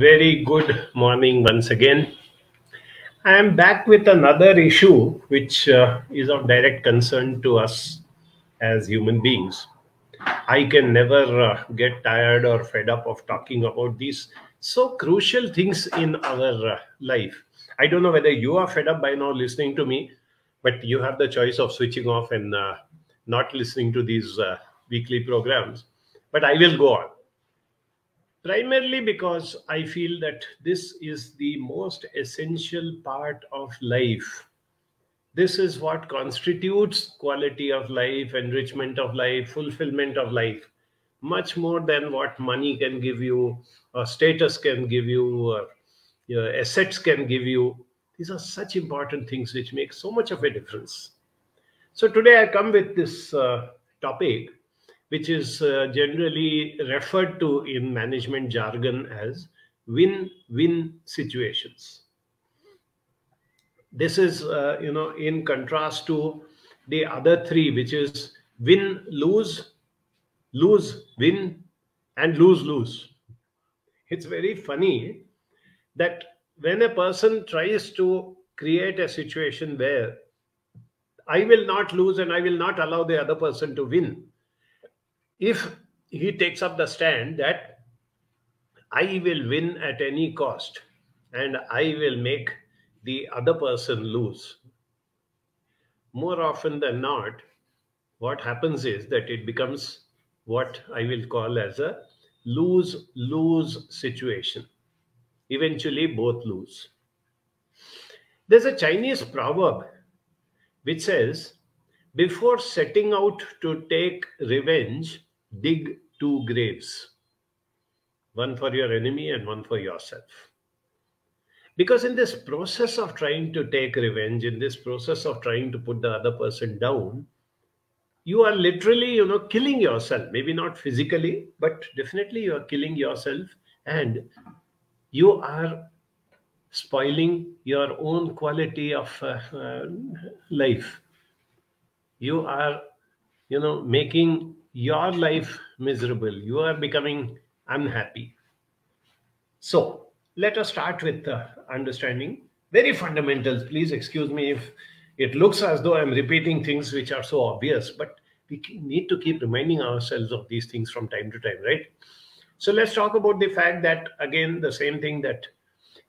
Very good morning once again. I am back with another issue which uh, is of direct concern to us as human beings. I can never uh, get tired or fed up of talking about these so crucial things in our uh, life. I don't know whether you are fed up by now listening to me, but you have the choice of switching off and uh, not listening to these uh, weekly programs. But I will go on primarily because I feel that this is the most essential part of life. This is what constitutes quality of life, enrichment of life, fulfillment of life, much more than what money can give you, or status can give you, or your assets can give you. These are such important things which make so much of a difference. So today I come with this uh, topic which is uh, generally referred to in management jargon as win win situations. This is, uh, you know, in contrast to the other three, which is win lose, lose win, and lose lose. It's very funny that when a person tries to create a situation where I will not lose and I will not allow the other person to win, if he takes up the stand that I will win at any cost and I will make the other person lose, more often than not, what happens is that it becomes what I will call as a lose lose situation. Eventually, both lose. There's a Chinese proverb which says, before setting out to take revenge, dig two graves one for your enemy and one for yourself. Because in this process of trying to take revenge, in this process of trying to put the other person down, you are literally, you know, killing yourself. Maybe not physically, but definitely you are killing yourself and you are spoiling your own quality of uh, uh, life. You are, you know, making your life miserable. You are becoming unhappy. So let us start with uh, understanding very fundamentals. Please excuse me if it looks as though I'm repeating things which are so obvious, but we need to keep reminding ourselves of these things from time to time, right? So let's talk about the fact that, again, the same thing that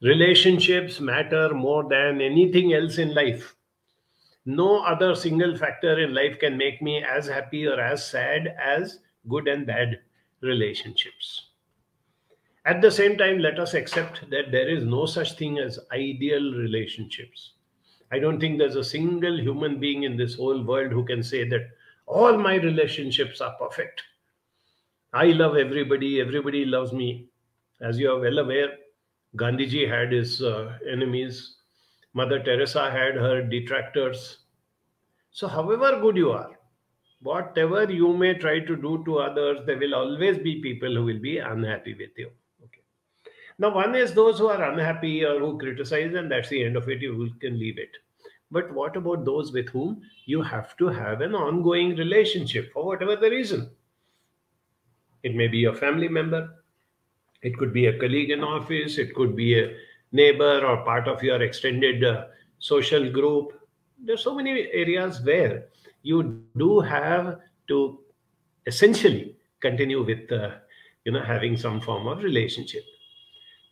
relationships matter more than anything else in life no other single factor in life can make me as happy or as sad as good and bad relationships. At the same time, let us accept that there is no such thing as ideal relationships. I don't think there's a single human being in this whole world who can say that all my relationships are perfect. I love everybody, everybody loves me. As you are well aware, Gandhiji had his uh, enemies, Mother Teresa had her detractors. So, however good you are, whatever you may try to do to others, there will always be people who will be unhappy with you. Okay. Now, one is those who are unhappy or who criticize, and that's the end of it. You can leave it. But what about those with whom you have to have an ongoing relationship for whatever the reason? It may be a family member, it could be a colleague in office, it could be a neighbor or part of your extended uh, social group. There's so many areas where you do have to essentially continue with uh, you know having some form of relationship.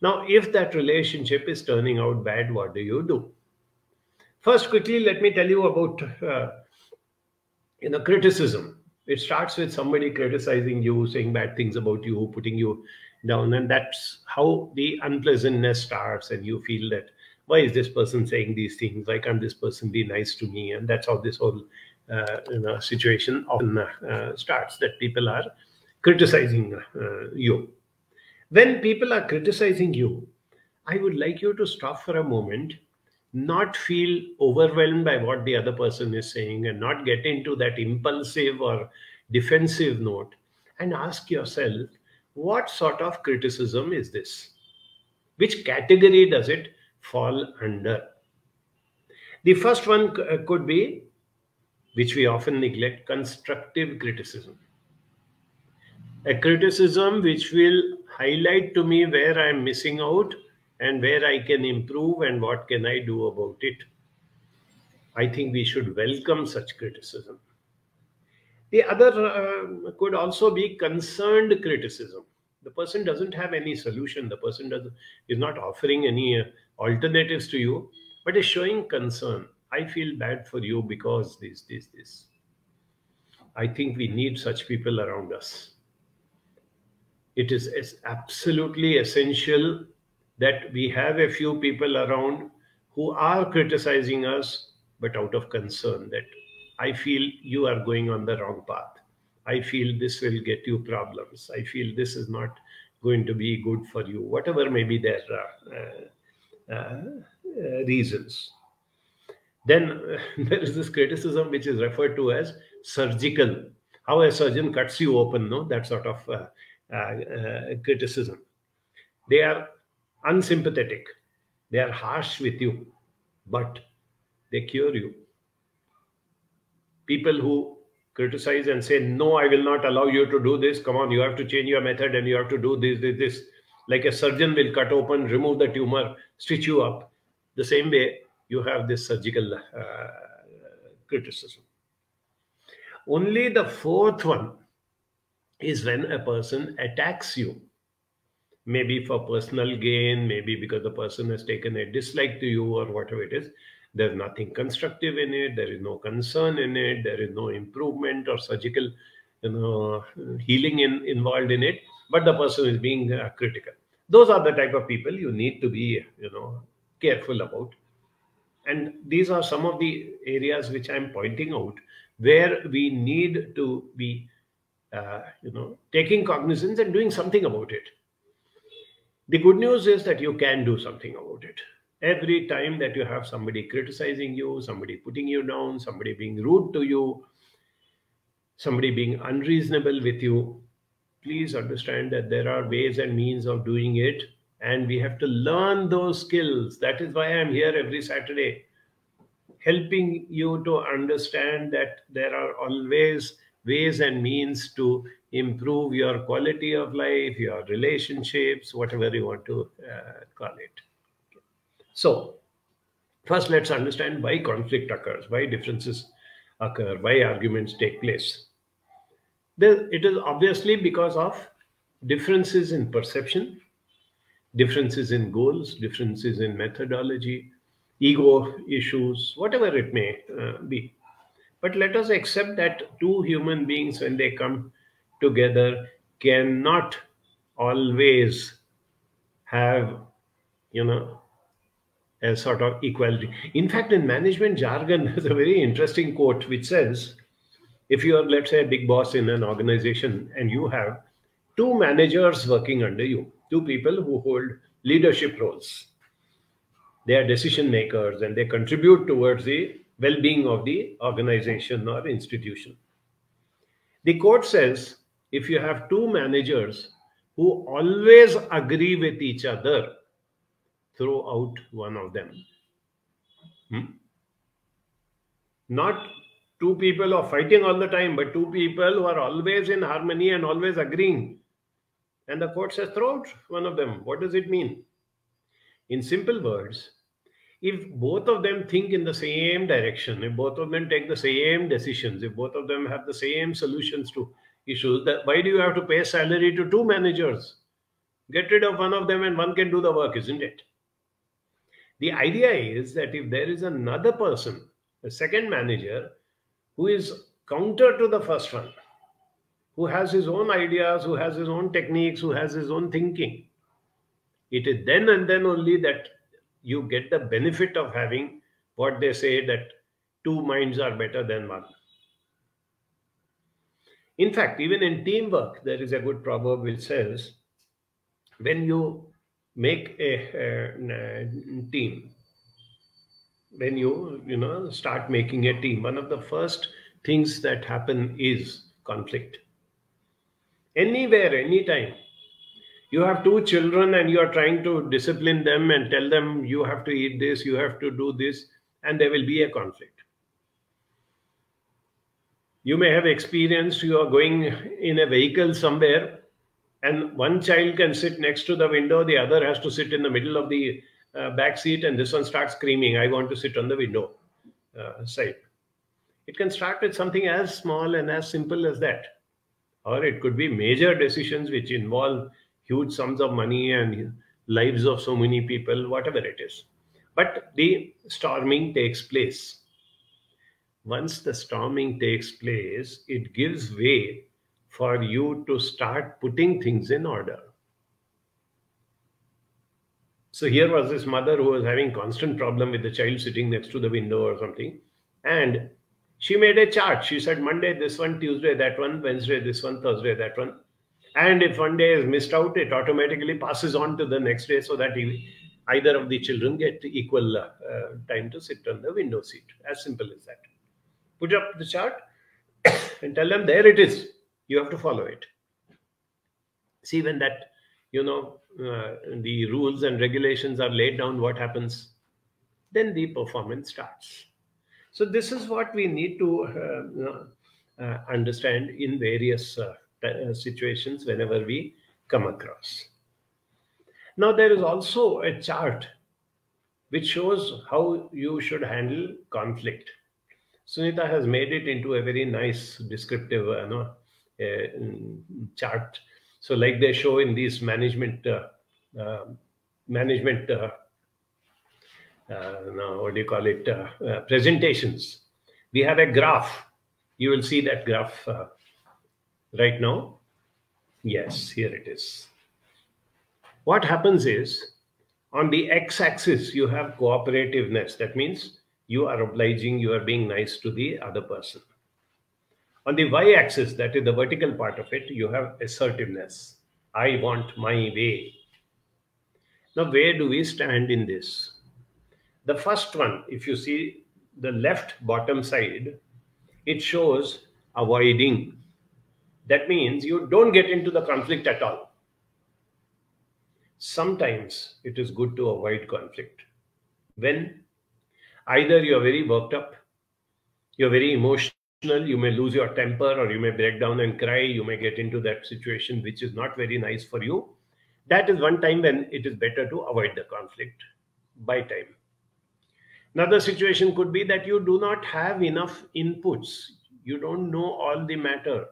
Now, if that relationship is turning out bad, what do you do? First, quickly, let me tell you about uh, you know criticism. It starts with somebody criticizing you, saying bad things about you, putting you down and that's how the unpleasantness starts and you feel that why is this person saying these things? Why can't this person be nice to me? And that's how this whole uh, you know, situation often uh, starts that people are criticizing uh, you. When people are criticizing you i would like you to stop for a moment not feel overwhelmed by what the other person is saying and not get into that impulsive or defensive note and ask yourself what sort of criticism is this? Which category does it fall under? The first one uh, could be, which we often neglect, constructive criticism. A criticism which will highlight to me where I'm missing out and where I can improve and what can I do about it. I think we should welcome such criticism. The other uh, could also be concerned criticism. The person doesn't have any solution. The person does, is not offering any uh, alternatives to you, but is showing concern. I feel bad for you because this, this, this. I think we need such people around us. It is absolutely essential that we have a few people around who are criticizing us, but out of concern that I feel you are going on the wrong path. I feel this will get you problems. I feel this is not going to be good for you, whatever may be their uh, uh, uh, reasons. Then there is this criticism which is referred to as surgical. How a surgeon cuts you open, no? That sort of uh, uh, criticism. They are unsympathetic. They are harsh with you, but they cure you. People who criticize and say, No, I will not allow you to do this. Come on, you have to change your method and you have to do this, this, this. Like a surgeon will cut open, remove the tumor, stitch you up. The same way, you have this surgical uh, criticism. Only the fourth one is when a person attacks you maybe for personal gain, maybe because the person has taken a dislike to you or whatever it is. There's nothing constructive in it. There is no concern in it. There is no improvement or surgical, you know, healing in, involved in it. But the person is being uh, critical. Those are the type of people you need to be, you know, careful about. And these are some of the areas which I'm pointing out where we need to be, uh, you know, taking cognizance and doing something about it the good news is that you can do something about it. Every time that you have somebody criticizing you, somebody putting you down, somebody being rude to you, somebody being unreasonable with you, please understand that there are ways and means of doing it. And we have to learn those skills. That is why I'm here every Saturday, helping you to understand that there are always ways and means to improve your quality of life, your relationships, whatever you want to uh, call it. So, first let's understand why conflict occurs, why differences occur, why arguments take place. it is obviously because of differences in perception, differences in goals, differences in methodology, ego issues, whatever it may uh, be. But let us accept that two human beings, when they come together cannot always have, you know, a sort of equality. In fact, in management jargon, there's a very interesting quote which says, if you are, let's say, a big boss in an organization and you have two managers working under you, two people who hold leadership roles, they are decision makers and they contribute towards the well being of the organization or institution. The quote says, if you have two managers who always agree with each other, throw out one of them. Hmm? Not two people are fighting all the time, but two people who are always in harmony and always agreeing. And the court says, throw out one of them. What does it mean? In simple words, if both of them think in the same direction, if both of them take the same decisions, if both of them have the same solutions to issues that why do you have to pay salary to two managers get rid of one of them and one can do the work isn't it the idea is that if there is another person a second manager who is counter to the first one who has his own ideas who has his own techniques who has his own thinking it is then and then only that you get the benefit of having what they say that two minds are better than one. In fact, even in teamwork, there is a good proverb which says, when you make a, a, a team, when you you know start making a team, one of the first things that happen is conflict. Anywhere, anytime, you have two children and you are trying to discipline them and tell them you have to eat this, you have to do this, and there will be a conflict. You may have experienced you are going in a vehicle somewhere and one child can sit next to the window, the other has to sit in the middle of the uh, back seat, and this one starts screaming, I want to sit on the window uh, side. It can start with something as small and as simple as that. Or it could be major decisions which involve huge sums of money and lives of so many people, whatever it is. But the storming takes place. Once the storming takes place, it gives way for you to start putting things in order. So here was this mother who was having constant problem with the child sitting next to the window or something. And she made a chart. She said Monday this one, Tuesday that one, Wednesday this one, Thursday that one. And if one day is missed out, it automatically passes on to the next day so that either of the children get equal uh, time to sit on the window seat. As simple as that. Put up the chart and tell them there it is. You have to follow it. See when that, you know, uh, the rules and regulations are laid down, what happens? Then the performance starts. So this is what we need to uh, uh, understand in various uh, uh, situations whenever we come across. Now there is also a chart which shows how you should handle conflict. Sunita has made it into a very nice descriptive uh, no, uh, chart. So like they show in these management uh, management uh, now what do you call it, uh, uh, presentations. We have a graph. You will see that graph right now. Yes, here it is. What happens is on the x-axis, you have cooperativeness. That means you are obliging, you are being nice to the other person. On the y-axis, that is the vertical part of it, you have assertiveness. I want my way. Now, where do we stand in this? The first one, if you see the left bottom side, it shows avoiding. That means you don't get into the conflict at all. Sometimes it is good to avoid conflict. When either you're very worked up, you're very emotional, you may lose your temper or you may break down and cry, you may get into that situation which is not very nice for you. That is one time when it is better to avoid the conflict by time. Another situation could be that you do not have enough inputs. You don't know all the matter.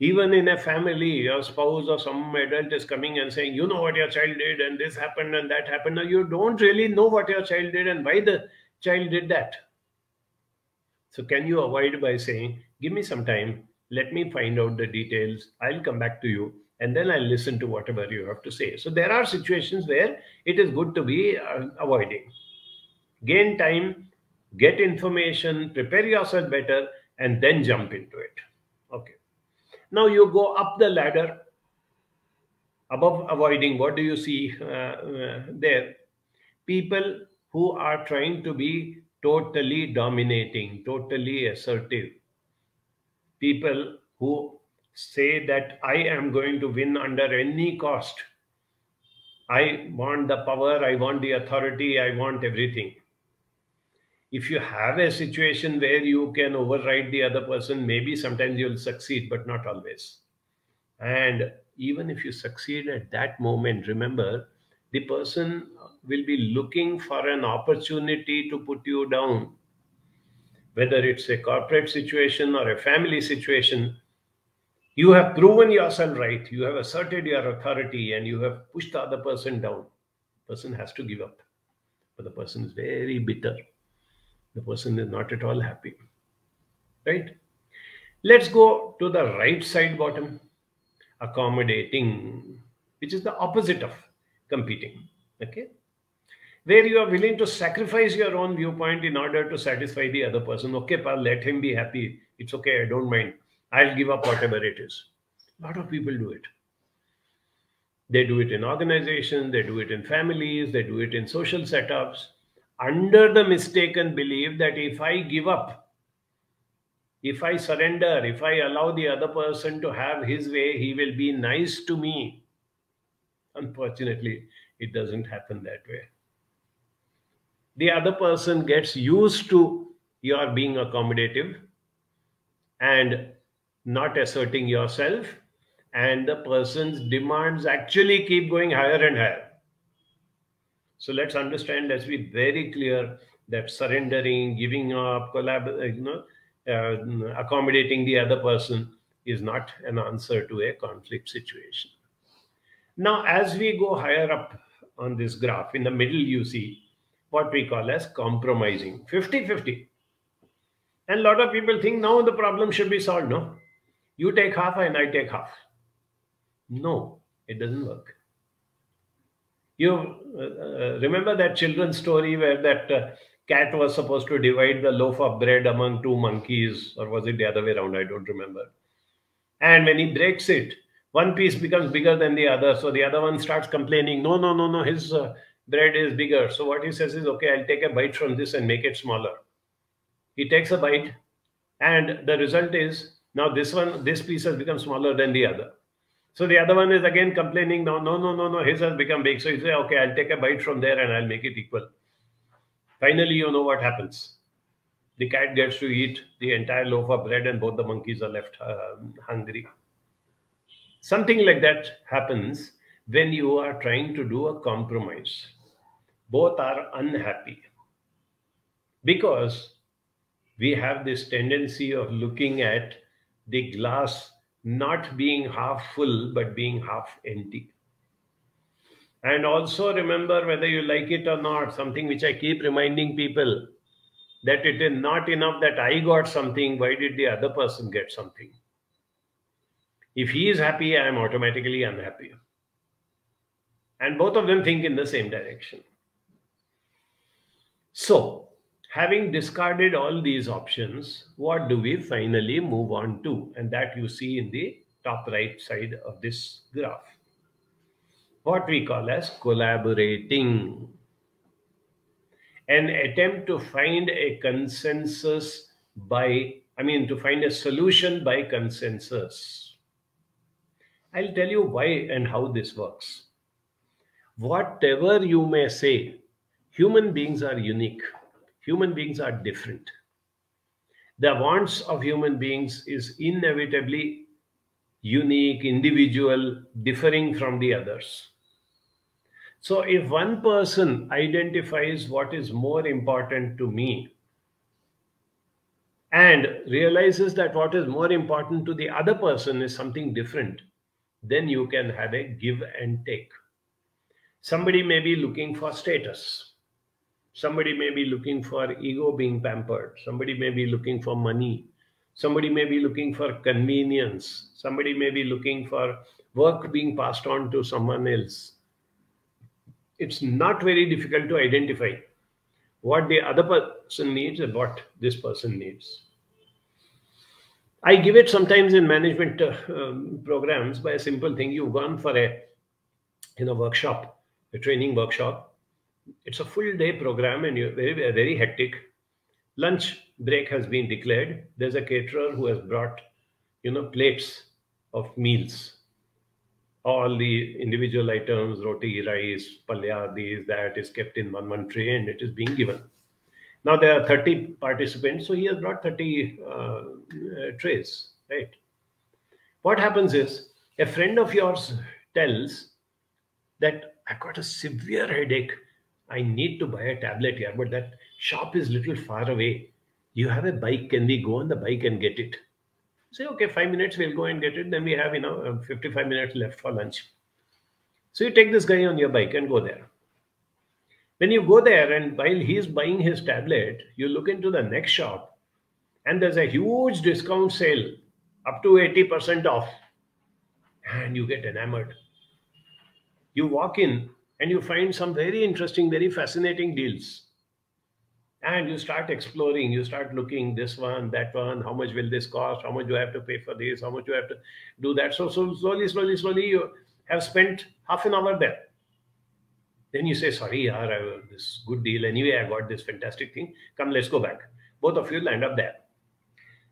Even in a family, your spouse or some adult is coming and saying, You know what your child did, and this happened and that happened. Now, you don't really know what your child did and why the child did that. So, can you avoid by saying, Give me some time, let me find out the details, I'll come back to you, and then I'll listen to whatever you have to say. So, there are situations where it is good to be uh, avoiding gain time, get information, prepare yourself better, and then jump into it. Okay. Now you go up the ladder. Above avoiding, what do you see uh, uh, there? People who are trying to be totally dominating, totally assertive. People who say that I am going to win under any cost. I want the power, I want the authority, I want everything if you have a situation where you can override the other person, maybe sometimes you'll succeed, but not always. And even if you succeed at that moment, remember the person will be looking for an opportunity to put you down. Whether it's a corporate situation or a family situation, you have proven yourself right. You have asserted your authority and you have pushed the other person down. The person has to give up. But the person is very bitter the person is not at all happy. Right? Let's go to the right side bottom, accommodating, which is the opposite of competing. Okay? Where you are willing to sacrifice your own viewpoint in order to satisfy the other person. Okay, pal, let him be happy. It's okay, I don't mind. I'll give up whatever it is. A lot of people do it. They do it in organizations, they do it in families, they do it in social setups under the mistaken belief that if I give up, if I surrender, if I allow the other person to have his way, he will be nice to me. Unfortunately, it doesn't happen that way. The other person gets used to your being accommodative and not asserting yourself. and the person's demands actually keep going higher and higher. So let's understand, let's be very clear that surrendering, giving up, collab- you know, uh, accommodating the other person is not an answer to a conflict situation. Now, as we go higher up on this graph, in the middle, you see what we call as compromising 50 50. And a lot of people think now the problem should be solved. No, you take half and I take half. No, it doesn't work. You uh, uh, remember that children's story where that uh, cat was supposed to divide the loaf of bread among two monkeys, or was it the other way around? I don't remember. And when he breaks it, one piece becomes bigger than the other. So the other one starts complaining, no, no, no, no, his uh, bread is bigger. So what he says is, okay, I'll take a bite from this and make it smaller. He takes a bite, and the result is now this one, this piece has become smaller than the other. So the other one is again complaining, no, no, no, no, no, his has become big. So he says, okay, I'll take a bite from there and I'll make it equal. Finally, you know what happens. The cat gets to eat the entire loaf of bread and both the monkeys are left uh, hungry. Something like that happens when you are trying to do a compromise. Both are unhappy because we have this tendency of looking at the glass not being half full but being half empty. And also remember whether you like it or not, something which I keep reminding people that it is not enough that I got something, why did the other person get something? If he is happy, I am automatically unhappy. And both of them think in the same direction. So, having discarded all these options, what do we finally move on to? And that you see in the top right side of this graph. What we call as collaborating. An attempt to find a consensus by, I mean, to find a solution by consensus. I'll tell you why and how this works. Whatever you may say, human beings are unique human beings are different. The wants of human beings is inevitably unique, individual, differing from the others. So, if one person identifies what is more important to me and realizes that what is more important to the other person is something different, then you can have a give and take. Somebody may be looking for status Somebody may be looking for ego being pampered. Somebody may be looking for money. Somebody may be looking for convenience. Somebody may be looking for work being passed on to someone else. It's not very difficult to identify what the other person needs and what this person needs. I give it sometimes in management uh, um, programs by a simple thing. You've gone for a you know workshop, a training workshop, it's a full day program and you're very, very hectic. Lunch break has been declared. There's a caterer who has brought, you know, plates of meals. All the individual items, roti, rice, palya, these, that is kept in one, one tray and it is being given. Now there are 30 participants, so he has brought 30 uh, trays, right? What happens is a friend of yours tells that I got a severe headache I need to buy a tablet here, but that shop is little far away. You have a bike, can we go on the bike and get it? Say, okay, five minutes, we'll go and get it. Then we have, you know, um, 55 minutes left for lunch. So you take this guy on your bike and go there. When you go there, and while he's buying his tablet, you look into the next shop, and there's a huge discount sale up to 80% off. And you get enamored. You walk in, and you find some very interesting, very fascinating deals. And you start exploring, you start looking this one, that one, how much will this cost, how much do I have to pay for this, how much do I have to do that. So, so slowly, slowly, slowly, you have spent half an hour there. Then you say, sorry, yaar, I, this good deal. Anyway, I got this fantastic thing. Come, let's go back. Both of you land up there.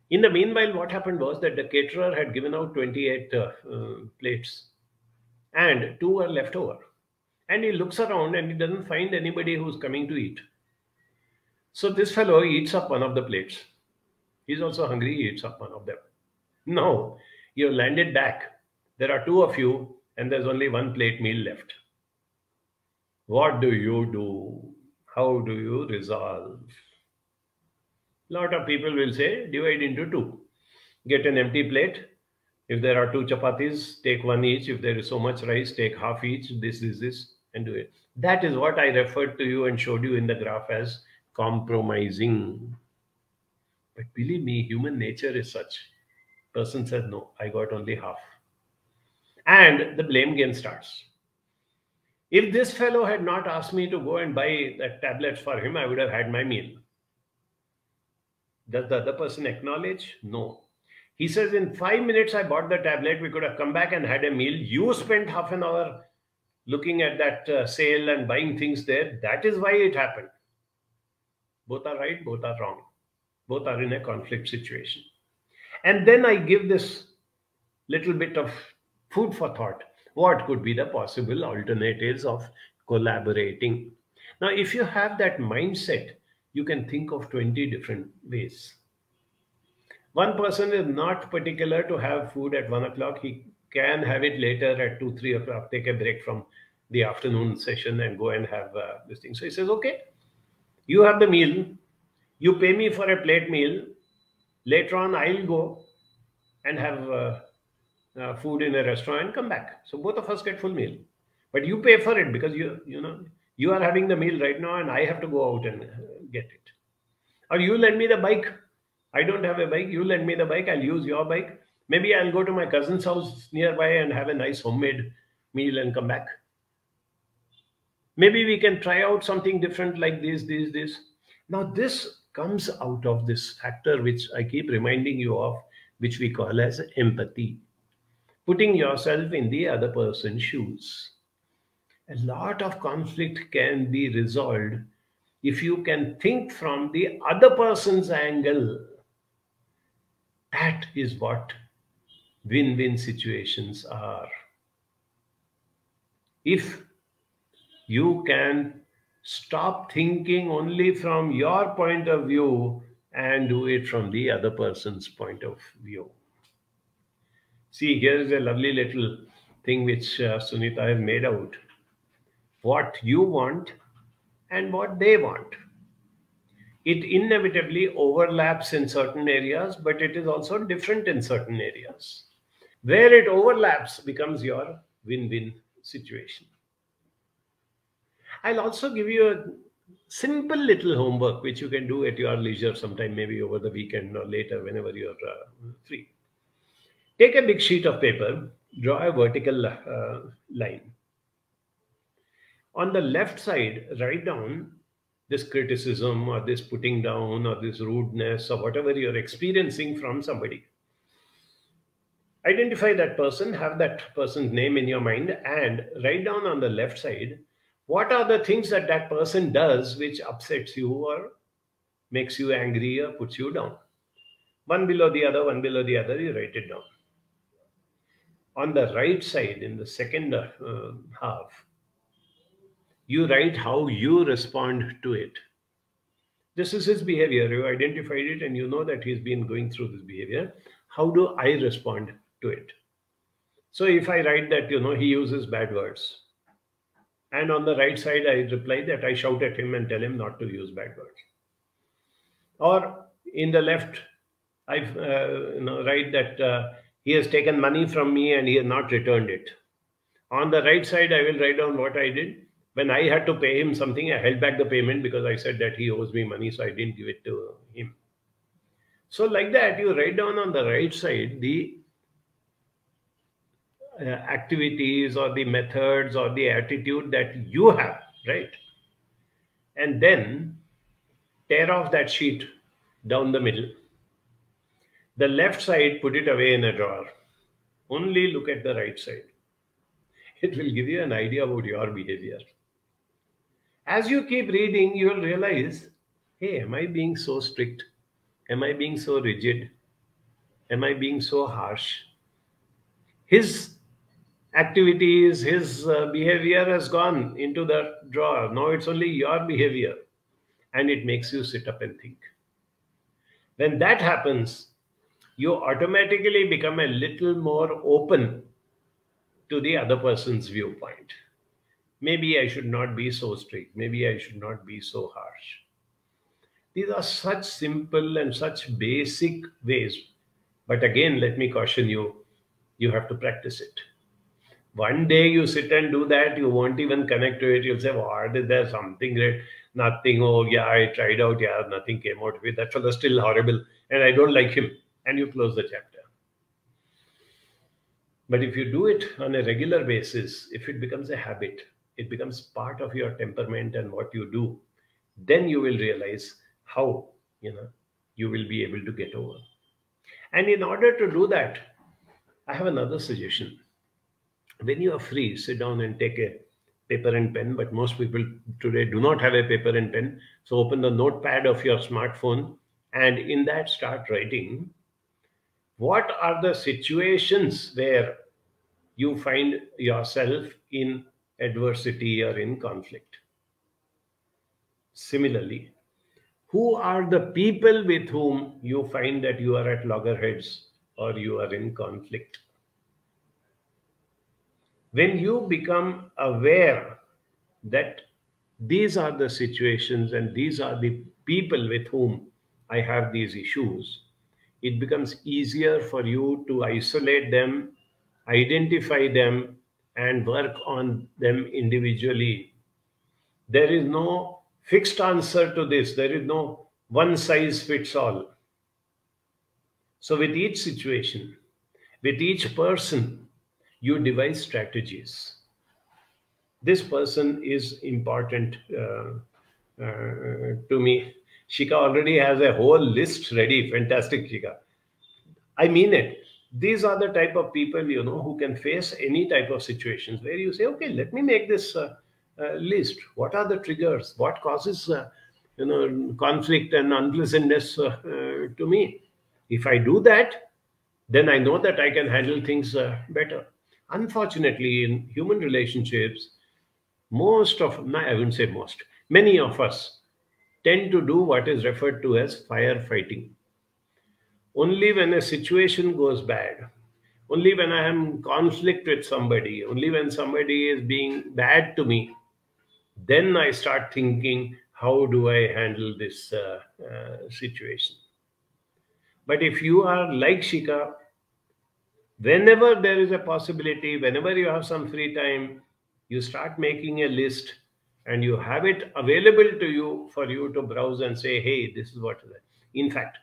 In the meanwhile, what happened was that the caterer had given out 28 uh, uh, plates and two were left over and he looks around and he doesn't find anybody who's coming to eat. So this fellow eats up one of the plates. He's also hungry, he eats up one of them. Now, you landed back there are two of you and there's only one plate meal left. What do you do? How do you resolve? Lot of people will say divide into two. Get an empty plate. If there are two chapatis, take one each. If there is so much rice, take half each. This is this, this, and do it. That is what I referred to you and showed you in the graph as compromising. But believe me, human nature is such. Person says, No, I got only half. And the blame game starts. If this fellow had not asked me to go and buy that tablets for him, I would have had my meal. Does the other person acknowledge? No. He says, In five minutes, I bought the tablet. We could have come back and had a meal. You spent half an hour looking at that uh, sale and buying things there. That is why it happened. Both are right, both are wrong. Both are in a conflict situation. And then I give this little bit of food for thought what could be the possible alternatives of collaborating. Now, if you have that mindset, you can think of 20 different ways. One person is not particular to have food at one o'clock. He can have it later at two, three o'clock, take a break from the afternoon session and go and have uh, this thing. So he says, okay, you have the meal, you pay me for a plate meal. Later on, I'll go and have uh, uh, food in a restaurant and come back. So both of us get full meal. But you pay for it because you you know you are having the meal right now and I have to go out and uh, get it. Or you lend me the bike. I don't have a bike. You lend me the bike. I'll use your bike. Maybe I'll go to my cousin's house nearby and have a nice homemade meal and come back. Maybe we can try out something different like this, this, this. Now, this comes out of this factor which I keep reminding you of, which we call as empathy putting yourself in the other person's shoes. A lot of conflict can be resolved if you can think from the other person's angle. That is what win win situations are. If you can stop thinking only from your point of view and do it from the other person's point of view. See, here is a lovely little thing which uh, Sunita has made out. What you want and what they want. It inevitably overlaps in certain areas, but it is also different in certain areas. Where it overlaps becomes your win win situation. I'll also give you a simple little homework which you can do at your leisure sometime, maybe over the weekend or later, whenever you're uh, free. Take a big sheet of paper, draw a vertical uh, line. On the left side, write down this criticism or this putting down or this rudeness or whatever you're experiencing from somebody. Identify that person, have that person's name in your mind, and write down on the left side what are the things that that person does which upsets you or makes you angry or puts you down. One below the other, one below the other, you write it down on the right side in the second uh, half, you write how you respond to it. This is his behavior. You identified it and you know that he's been going through this behavior. How do I respond to it? So if I write that, you know, he uses bad words. And on the right side, I reply that I shout at him and tell him not to use bad words. Or in the left, I uh, you know, write that uh, he has taken money from me and he has not returned it. On the right side, I will write down what I did. When I had to pay him something, I held back the payment because I said that he owes me money, so I didn't give it to him. So, like that, you write down on the right side the uh, activities or the methods or the attitude that you have, right? And then tear off that sheet down the middle the left side, put it away in a drawer. Only look at the right side. It will give you an idea about your behavior. As you keep reading, you will realize hey, am I being so strict? Am I being so rigid? Am I being so harsh? His activities, his uh, behavior has gone into the drawer. Now it's only your behavior. And it makes you sit up and think. When that happens, you automatically become a little more open to the other person's viewpoint. Maybe I should not be so strict. Maybe I should not be so harsh. These are such simple and such basic ways. But again, let me caution you you have to practice it. One day you sit and do that, you won't even connect to it. You'll say, What is there something great? Nothing. Oh, yeah, I tried out. Yeah, nothing came out of it. That fellow still horrible. And I don't like him. And you close the chapter. But if you do it on a regular basis, if it becomes a habit, it becomes part of your temperament and what you do, then you will realize how you know you will be able to get over. And in order to do that, I have another suggestion. When you are free, sit down and take a paper and pen. But most people today do not have a paper and pen. So open the notepad of your smartphone and in that start writing what are the situations where you find yourself in adversity or in conflict. Similarly, who are the people with whom you find that you are at loggerheads or you are in conflict? When you become aware that these are the situations and these are the people with whom I have these issues, it becomes easier for you to isolate them, identify them, and work on them individually. There is no fixed answer to this, there is no one size fits all. So, with each situation, with each person, you devise strategies. This person is important uh, uh, to me. Shika already has a whole list ready. Fantastic, Shika. I mean it. These are the type of people, you know, who can face any type of situations where you say, okay, let me make this uh, uh, list. What are the triggers? What causes, uh, you know, conflict and unpleasantness uh, uh, to me? If I do that, then I know that I can handle things uh, better. Unfortunately, in human relationships, most of, I wouldn't say most, many of us tend to do what is referred to as firefighting. Only when a situation goes bad, only when I am in conflict with somebody, only when somebody is being bad to me, then I start thinking, how do I handle this uh, uh, situation? But if you are like Shika, whenever there is a possibility, whenever you have some free time, you start making a list and you have it available to you for you to browse and say, hey, this is what. In fact,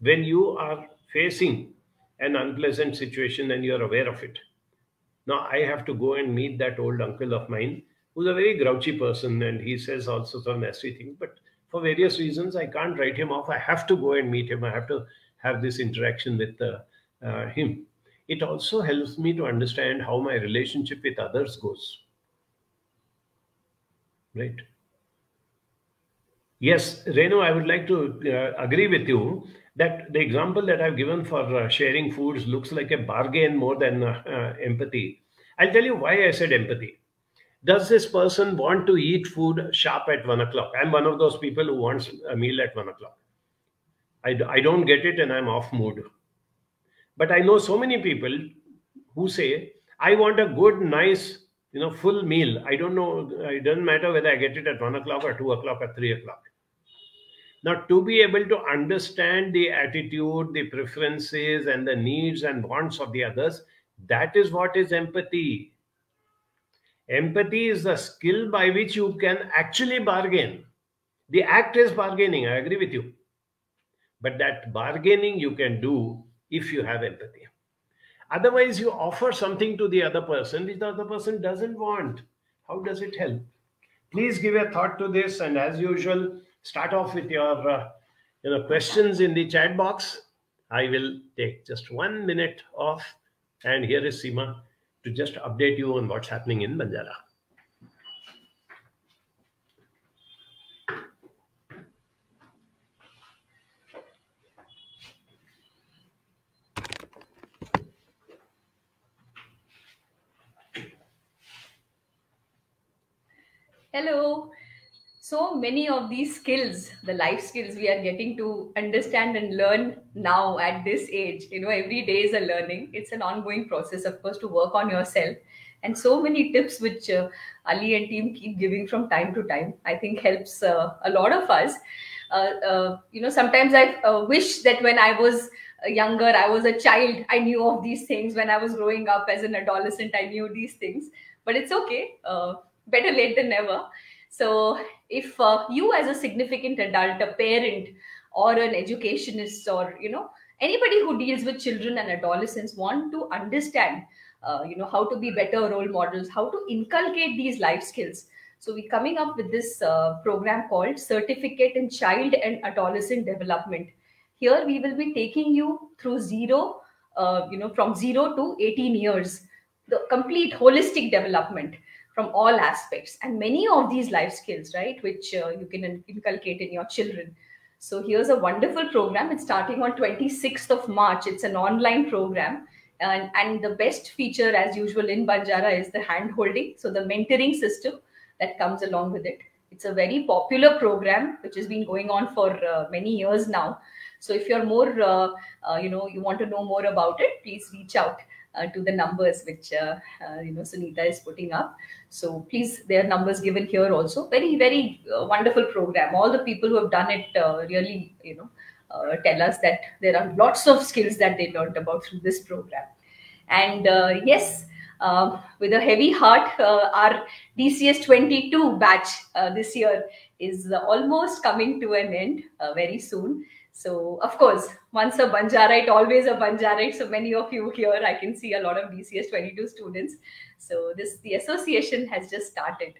when you are facing an unpleasant situation and you're aware of it, now I have to go and meet that old uncle of mine who's a very grouchy person and he says also some nasty things. But for various reasons, I can't write him off. I have to go and meet him. I have to have this interaction with uh, uh, him. It also helps me to understand how my relationship with others goes. Right? Yes, Renu, I would like to uh, agree with you that the example that I've given for uh, sharing foods looks like a bargain more than uh, uh, empathy. I'll tell you why I said empathy. Does this person want to eat food sharp at one o'clock? I'm one of those people who wants a meal at one o'clock. I, I don't get it and I'm off mood. But I know so many people who say, I want a good, nice, you know, full meal. I don't know, it doesn't matter whether I get it at one o'clock or two o'clock or three o'clock. Now, to be able to understand the attitude, the preferences, and the needs and wants of the others, that is what is empathy. Empathy is the skill by which you can actually bargain. The act is bargaining, I agree with you. But that bargaining you can do if you have empathy. Otherwise, you offer something to the other person which the other person doesn't want. How does it help? Please give a thought to this, and as usual, start off with your uh, you know questions in the chat box. I will take just one minute off, and here is Seema to just update you on what's happening in Banjara. Hello. so many of these skills, the life skills we are getting to understand and learn now at this age. You know, every day is a learning. It's an ongoing process, of course, to work on yourself. And so many tips which uh, Ali and team keep giving from time to time, I think helps uh, a lot of us. Uh, uh you know, sometimes I uh, wish that when I was younger, I was a child, I knew of these things. When I was growing up as an adolescent, I knew these things. But it's okay. Better late than never so if uh, you as a significant adult, a parent or an educationist or, you know, anybody who deals with children and adolescents want to understand, uh, you know, how to be better role models, how to inculcate these life skills. So we're coming up with this uh, program called Certificate in Child and Adolescent Development. Here we will be taking you through zero, uh, you know, from zero to 18 years, the complete holistic development from all aspects. And many of these life skills right which uh, you can inculcate in your children. So here's a wonderful program. It's starting on 26th of march. It's an online program. And, and the best feature as usual in banjara is the hand holding so the mentoring system that comes along with it. It's a very popular program which has been going on for uh, many years now. So if you're more uh, uh you know you want to know more about it please reach out to the numbers which uh, uh, you know Sunita is putting up. So please, there are numbers given here also. Very very wonderful program. All the people who have done it really you know tell us that there are lots of skills that they learned about through this program. And yes. Uh, with a heavy heart, uh, our DCS 22 batch uh, this year is almost coming to an end very soon. So, of course, once a Banjarite, always a Banjarite. So, many of you here, I can see a lot of DCS 22 students. So, this the association has just started,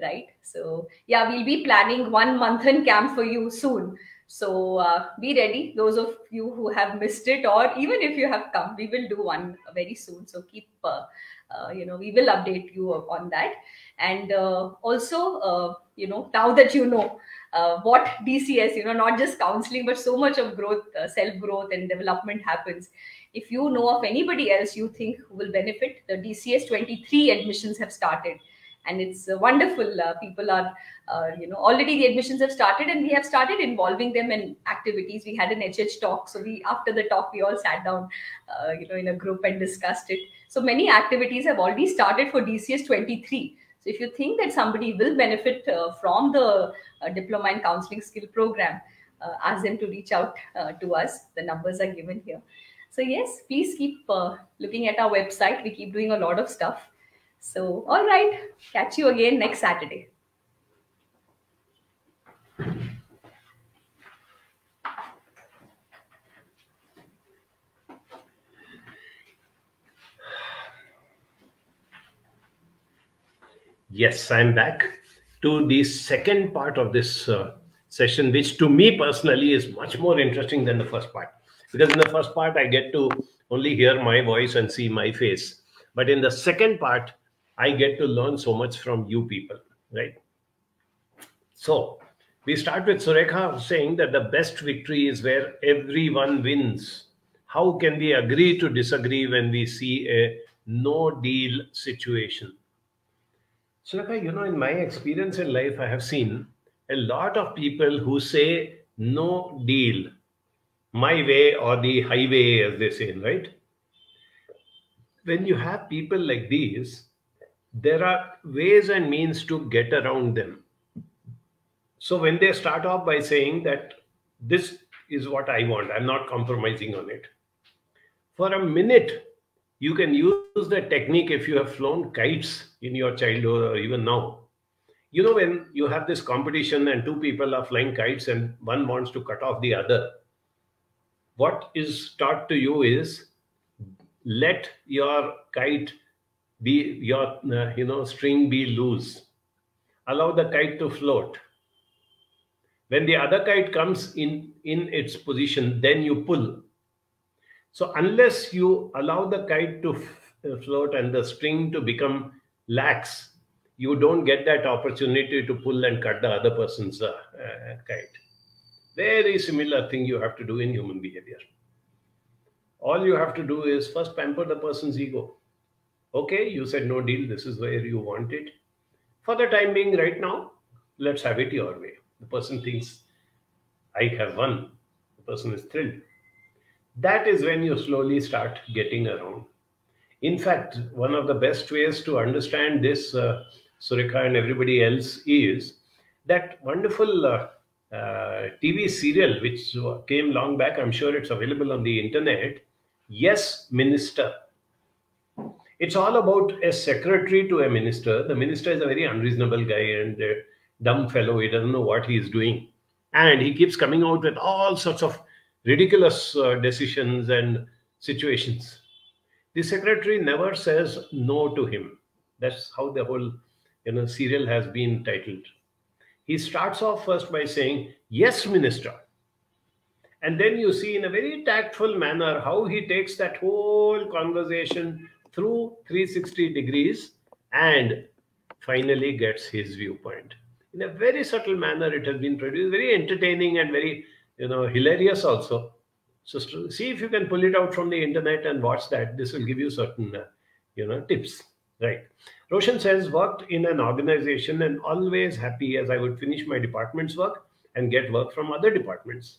right? So, yeah, we'll be planning one Manthan camp for you soon. So, uh, be ready. Those of you who have missed it, or even if you have come, we will do one very soon. So, keep, uh, uh, you know, we will update you on that. And uh, also, uh, you know, now that you know, uh, what DCS, you know, not just counseling, but so much of growth, uh, self growth, and development happens. If you know of anybody else you think will benefit, the DCS 23 admissions have started. And it's uh, wonderful. Uh, people are, uh, you know, already the admissions have started, and we have started involving them in activities. We had an HH talk, so we after the talk we all sat down, uh, you know, in a group and discussed it. So many activities have already started for DCS 23 so if you think that somebody will benefit uh, from the uh, diploma in counseling skill program, uh, ask them to reach out uh, to us. The numbers are given here. So yes, please keep uh, looking at our website. We keep doing a lot of stuff. So all right, catch you again next Saturday. Yes, I'm back to the second part of this uh, session, which to me personally is much more interesting than the first part. Because in the first part, I get to only hear my voice and see my face. But in the second part, I get to learn so much from you people, right? So we start with Surekha saying that the best victory is where everyone wins. How can we agree to disagree when we see a no deal situation? Surekha, you know, in my experience in life, I have seen a lot of people who say no deal, my way or the highway, as they say, right? When you have people like these, there are ways and means to get around them. So when they start off by saying that this is what I want, I'm not compromising on it. For a minute, you can use the technique if you have flown kites in your childhood or even now. You know, when you have this competition and two people are flying kites and one wants to cut off the other, what is taught to you is let your kite be your uh, you know string be loose. Allow the kite to float. When the other kite comes in in its position then you pull so unless you allow the kite to uh, float and the string to become lax, you don't get that opportunity to pull and cut the other person's uh, uh, kite. Very similar thing you have to do in human behavior. All you have to do is first pamper the person's ego. Okay, you said no deal, this is where you want it. For the time being, right now, let's have it your way. The person thinks, I have won. The person is thrilled. That is when you slowly start getting around. In fact, one of the best ways to understand this, uh, Surekha and everybody else, is that wonderful uh, uh, TV serial which came long back. I'm sure it's available on the internet. Yes, Minister. It's all about a secretary to a minister. The minister is a very unreasonable guy and dumb fellow. He doesn't know what he is doing. And he keeps coming out with all sorts of ridiculous uh, decisions and situations. The secretary never says no to him. That's how the whole you know serial has been titled. He starts off first by saying, Yes, Minister. And then you see in a very tactful manner how he takes that whole conversation through 360 degrees and finally gets his viewpoint. In a very subtle manner, it has been produced, very entertaining and very you know hilarious also. So see if you can pull it out from the internet and watch that. This will give you certain uh, you know tips. Right. Roshan says worked in an organization and always happy as i would finish my department's work and get work from other departments.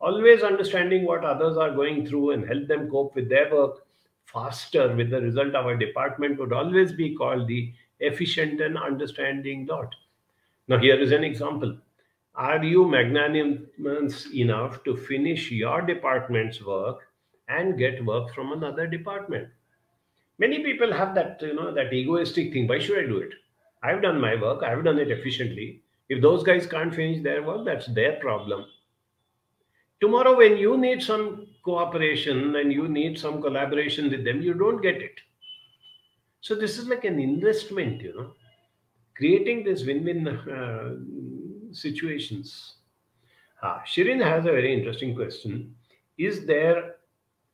Always understanding what others are going through and help them cope with their work faster with the result our department would always be called the efficient and understanding lot now here is an example are you magnanimous enough to finish your department's work and get work from another department? Many people have that, you know, that egoistic thing. Why should I do it? I've done my work. I've done it efficiently. If those guys can't finish their work, that's their problem. Tomorrow, when you need some cooperation and you need some collaboration with them, you don't get it. So this is like an investment, you know, creating this win-win uh, situations. Ah, Shirin has a very interesting question. Is there,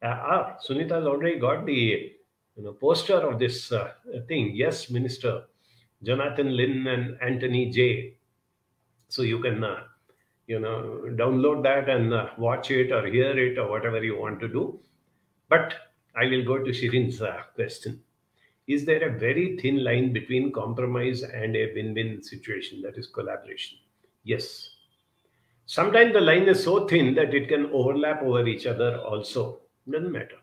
uh, ah, has already got the you know, poster of this uh, thing. Yes, Minister Jonathan Lynn and Antony Jay. So you can, uh, you know, download that and uh, watch it or hear it or whatever you want to do. But I will go to Shirin's uh, question is there a very thin line between compromise and a win-win situation that is collaboration Yes. Sometimes the line is so thin that it can overlap over each other also. Doesn't matter.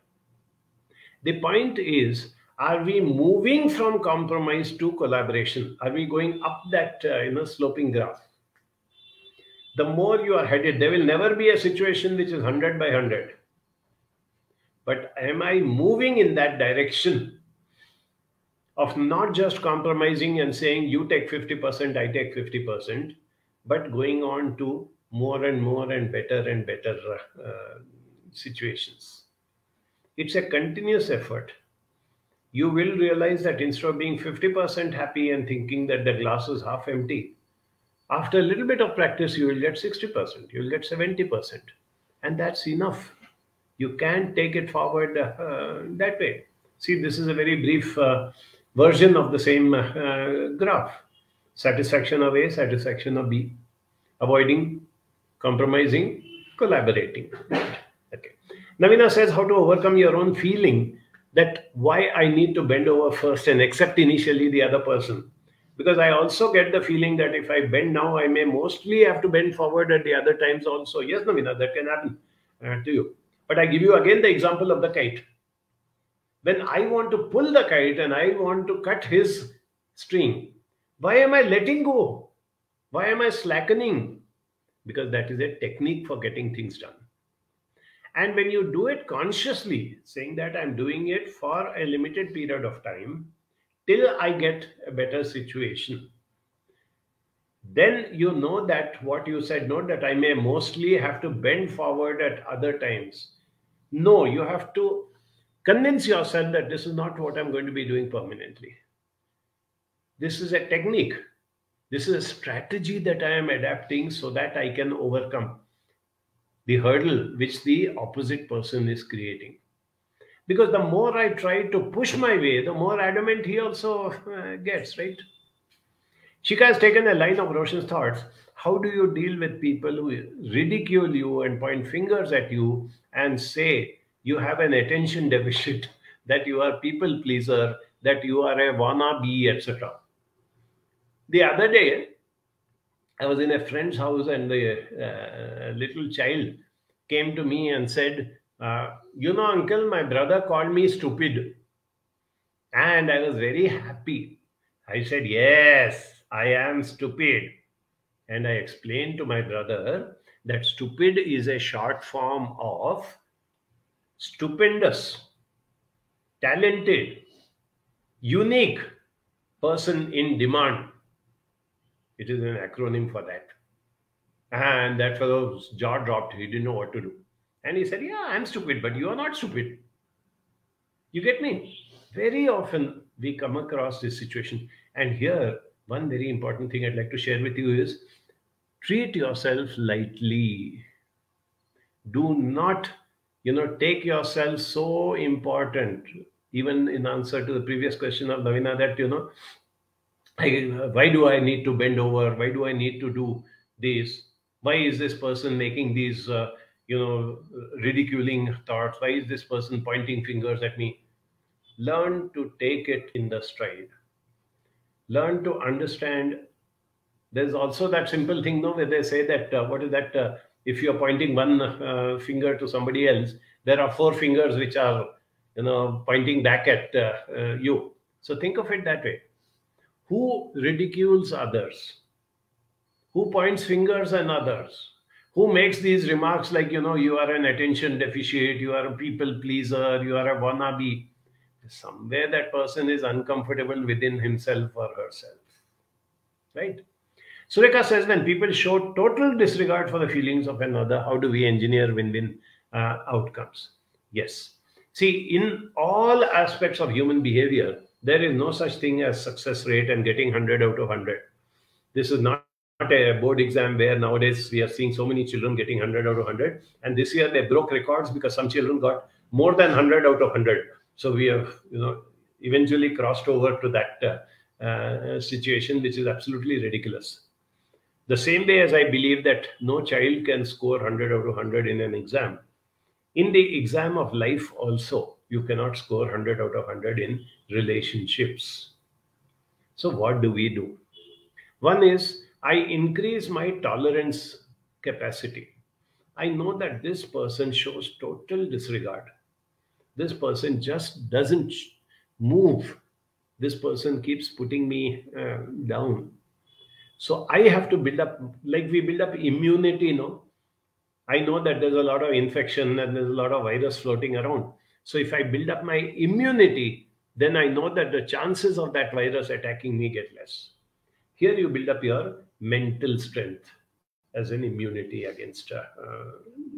The point is, are we moving from compromise to collaboration? Are we going up that uh, you know sloping graph? The more you are headed, there will never be a situation which is 100 by 100. But am I moving in that direction of not just compromising and saying you take 50%, I take 50%, but going on to more and more and better and better uh, situations. It's a continuous effort. You will realize that instead of being 50% happy and thinking that the glass is half empty, after a little bit of practice, you will get 60%, you will get 70%. And that's enough. You can take it forward uh, that way. See, this is a very brief uh, version of the same uh, graph satisfaction of A, satisfaction of B, avoiding, compromising, collaborating. Okay. Navina says how to overcome your own feeling that why I need to bend over first and accept initially the other person. Because I also get the feeling that if I bend now, I may mostly have to bend forward at the other times also. Yes, Navina, that can happen uh, to you. But I give you again the example of the kite. When I want to pull the kite and I want to cut his string, why am I letting go? Why am I slackening? Because that is a technique for getting things done. And when you do it consciously, saying that I'm doing it for a limited period of time till I get a better situation, then you know that what you said, not that I may mostly have to bend forward at other times. No, you have to convince yourself that this is not what I'm going to be doing permanently. This is a technique. This is a strategy that I am adapting so that I can overcome the hurdle which the opposite person is creating. Because the more I try to push my way, the more adamant he also uh, gets, right? Shika has taken a line of Roshan's thoughts. How do you deal with people who ridicule you and point fingers at you and say you have an attention deficit, that you are people pleaser, that you are a wannabe, etc.? The other day, I was in a friend's house and the uh, little child came to me and said, uh, You know, uncle, my brother called me stupid. And I was very happy. I said, Yes, I am stupid. And I explained to my brother that stupid is a short form of stupendous, talented, unique person in demand. It is an acronym for that. And that fellow's jaw dropped. He didn't know what to do. And he said, Yeah, I'm stupid, but you are not stupid. You get me? Very often we come across this situation. And here, one very important thing I'd like to share with you is treat yourself lightly. Do not, you know, take yourself so important. Even in answer to the previous question of Navina, that, you know, I, why do I need to bend over? Why do I need to do this? Why is this person making these, uh, you know, ridiculing thoughts? Why is this person pointing fingers at me? Learn to take it in the stride. Learn to understand. There's also that simple thing, no, where they say that uh, what is that? Uh, if you're pointing one uh, finger to somebody else, there are four fingers which are, you know, pointing back at uh, uh, you. So think of it that way who ridicules others, who points fingers at others, who makes these remarks like, you know, you are an attention deficit, you are a people pleaser, you are a wannabe. Somewhere that person is uncomfortable within himself or herself. Right? Surekha says when people show total disregard for the feelings of another, how do we engineer win win uh, outcomes? Yes. See, in all aspects of human behavior, there is no such thing as success rate and getting 100 out of 100 this is not a board exam where nowadays we are seeing so many children getting 100 out of 100 and this year they broke records because some children got more than 100 out of 100 so we have you know eventually crossed over to that uh, uh, situation which is absolutely ridiculous. The same way as i believe that no child can score 100 out of 100 in an exam. In the exam of life also you cannot score 100 out of 100 in relationships. So, what do we do? One is I increase my tolerance capacity. I know that this person shows total disregard. This person just doesn't move. This person keeps putting me uh, down. So I have to build up, like we build up immunity, you know. I know that there's a lot of infection and there's a lot of virus floating around. So if I build up my immunity, then I know that the chances of that virus attacking me get less. Here you build up your mental strength as an immunity against uh,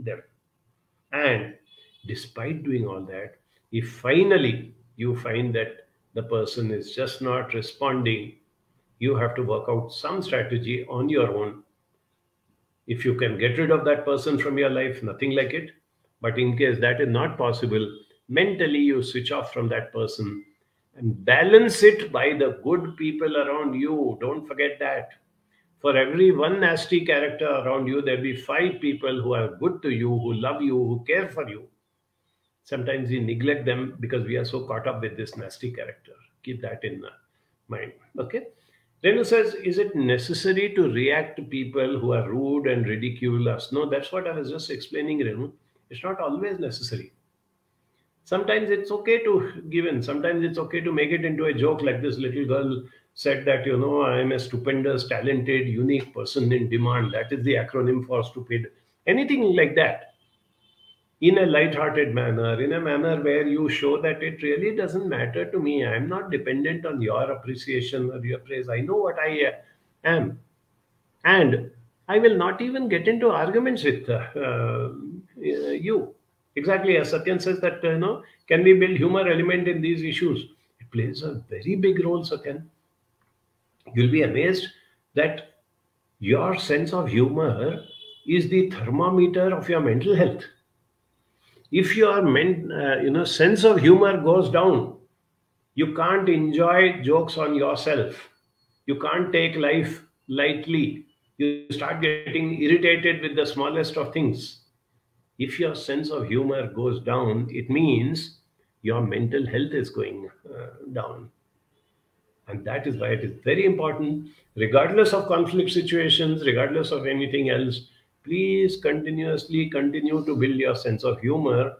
them. And despite doing all that, if finally you find that the person is just not responding, you have to work out some strategy on your own. If you can get rid of that person from your life, nothing like it. But in case that is not possible, mentally you switch off from that person and balance it by the good people around you. Don't forget that. For every one nasty character around you, there'll be five people who are good to you, who love you, who care for you. Sometimes we neglect them because we are so caught up with this nasty character. Keep that in mind. Okay. Renu says, Is it necessary to react to people who are rude and ridicule us? No, that's what I was just explaining, Renu. It's not always necessary sometimes it's okay to give in. Sometimes it's okay to make it into a joke like this little girl said that you know i am a stupendous talented unique person in demand. That is the acronym for stupid. Anything like that. In a light-hearted manner in a manner where you show that it really doesn't matter to me. I'm not dependent on your appreciation or your praise. I know what i am. And i will not even get into arguments with uh, uh, you exactly as Satyan says that you know can we build humor element in these issues? It plays a very big role, Satyan. You'll be amazed that your sense of humor is the thermometer of your mental health. If your men, uh, you know sense of humor goes down, you can't enjoy jokes on yourself. You can't take life lightly. You start getting irritated with the smallest of things if your sense of humor goes down, it means your mental health is going uh, down. And that is why it is very important, regardless of conflict situations, regardless of anything else, please continuously continue to build your sense of humor.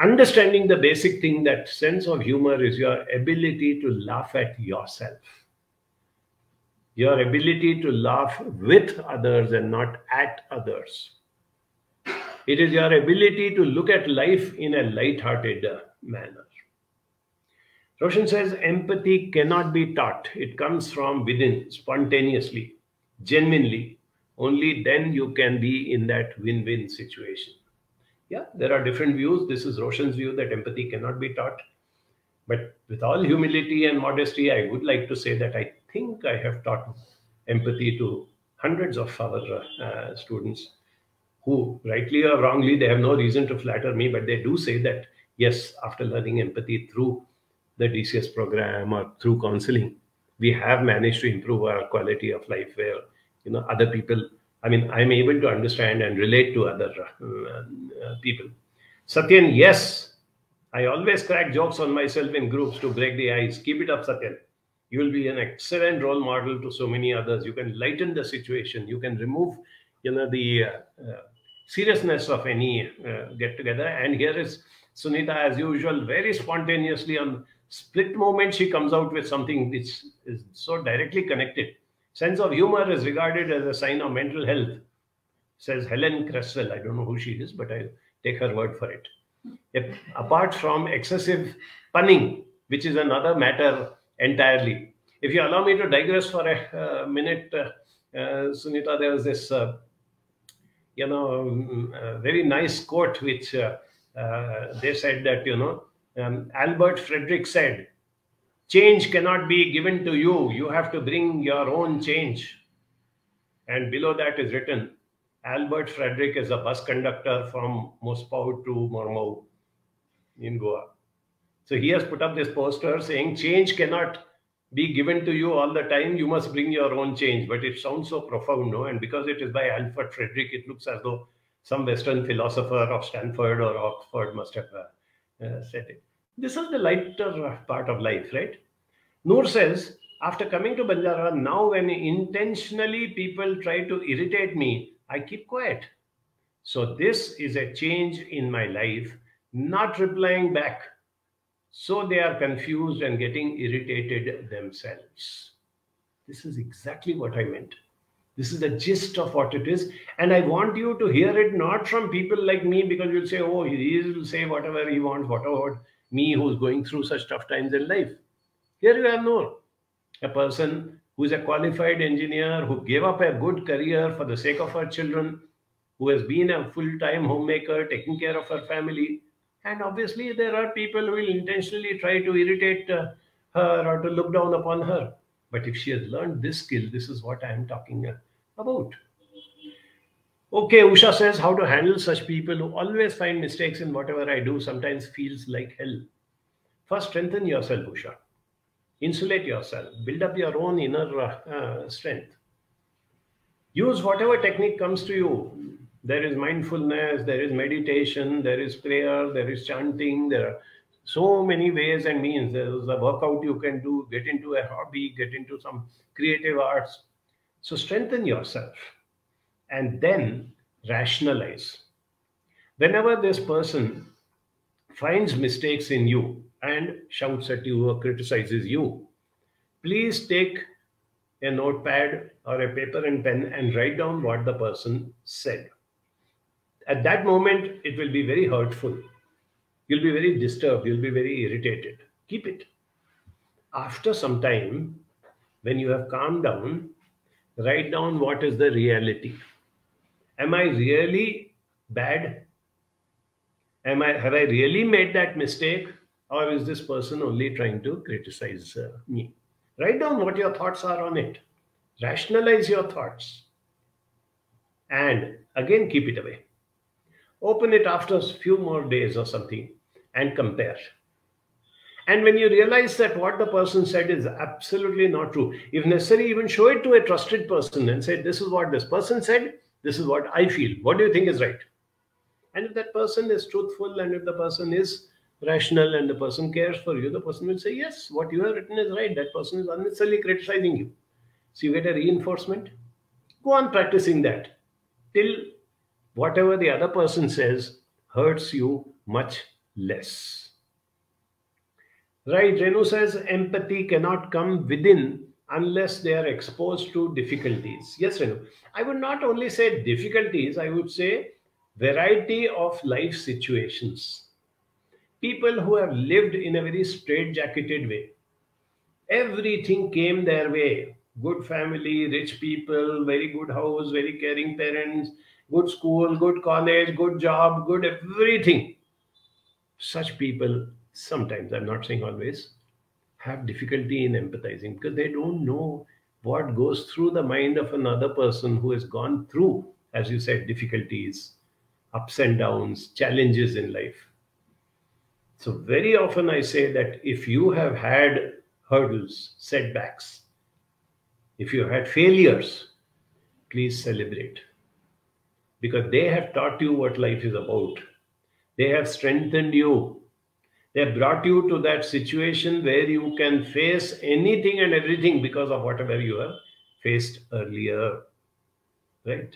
Understanding the basic thing that sense of humor is your ability to laugh at yourself. Your ability to laugh with others and not at others. It is your ability to look at life in a light-hearted manner. Roshan says empathy cannot be taught. It comes from within, spontaneously, genuinely. Only then you can be in that win-win situation. Yeah, there are different views. This is Roshan's view that empathy cannot be taught. But with all humility and modesty, I would like to say that I think I have taught empathy to hundreds of our uh, students who, rightly or wrongly, they have no reason to flatter me, but they do say that, yes, after learning empathy through the DCS program or through counseling, we have managed to improve our quality of life where, you know, other people, I mean, I'm able to understand and relate to other uh, uh, people. Satyan, yes, I always crack jokes on myself in groups to break the ice. Keep it up, Satyan. You will be an excellent role model to so many others. You can lighten the situation. You can remove, you know, the uh, uh seriousness of any uh, get together. And here is Sunita, as usual, very spontaneously on split moment, she comes out with something which is so directly connected. Sense of humor is regarded as a sign of mental health, says Helen Cresswell. I don't know who she is, but I'll take her word for it. If, apart from excessive punning, which is another matter entirely. If you allow me to digress for a uh, minute, uh, uh, Sunita, there was this uh, you know, um, uh, very nice quote which uh, uh, they said that, you know, um, Albert Frederick said, change cannot be given to you. You have to bring your own change. And below that is written, Albert Frederick is a bus conductor from Moscow to Mormugao in Goa. So he has put up this poster saying change cannot be given to you all the time. You must bring your own change. But it sounds so profound, no? And because it is by Alfred Frederick, it looks as though some Western philosopher of Stanford or Oxford must have uh, uh, said it. This is the lighter part of life, right? Noor says, after coming to Banjara, now when intentionally people try to irritate me, I keep quiet. So this is a change in my life, not replying back so they are confused and getting irritated themselves. This is exactly what I meant. This is the gist of what it is. And I want you to hear it not from people like me because you'll say, oh, he will say whatever he wants, whatever me who's going through such tough times in life. Here you have Noor, a person who is a qualified engineer who gave up a good career for the sake of her children, who has been a full time homemaker, taking care of her family, and obviously, there are people who will intentionally try to irritate uh, her or to look down upon her. But if she has learned this skill, this is what I am talking about. Okay, Usha says how to handle such people who always find mistakes in whatever I do, sometimes feels like hell. First, strengthen yourself, Usha. Insulate yourself. Build up your own inner uh, uh, strength. Use whatever technique comes to you there is mindfulness there is meditation there is prayer there is chanting there are so many ways and means. There's a workout you can do get into a hobby get into some creative arts. So strengthen yourself and then rationalize. Whenever this person finds mistakes in you and shouts at you or criticizes you please take a notepad or a paper and pen and write down what the person said at that moment, it will be very hurtful. You'll be very disturbed. You'll be very irritated. Keep it. After some time, when you have calmed down, write down what is the reality. Am I really bad? Am I have I really made that mistake, or is this person only trying to criticize uh, me? Write down what your thoughts are on it. Rationalize your thoughts, and again keep it away open it after a few more days or something and compare. And when you realize that what the person said is absolutely not true, if necessary, even show it to a trusted person and say, This is what this person said, this is what I feel. What do you think is right? And if that person is truthful and if the person is rational and the person cares for you, the person will say, Yes, what you have written is right. That person is unnecessarily criticizing you. So you get a reinforcement. Go on practicing that till whatever the other person says hurts you much less. Right, Renu says empathy cannot come within unless they are exposed to difficulties. Yes, Renu. I would not only say difficulties, I would say variety of life situations. People who have lived in a very straight-jacketed way. Everything came their way. Good family, rich people, very good house, very caring parents, good school, good college, good job, good everything. Such people, sometimes, I'm not saying always, have difficulty in empathizing because they don't know what goes through the mind of another person who has gone through, as you said, difficulties, ups and downs, challenges in life. So, very often I say that if you have had hurdles, setbacks, if you had failures, please celebrate because they have taught you what life is about. They have strengthened you. They have brought you to that situation where you can face anything and everything because of whatever you have faced earlier. Right?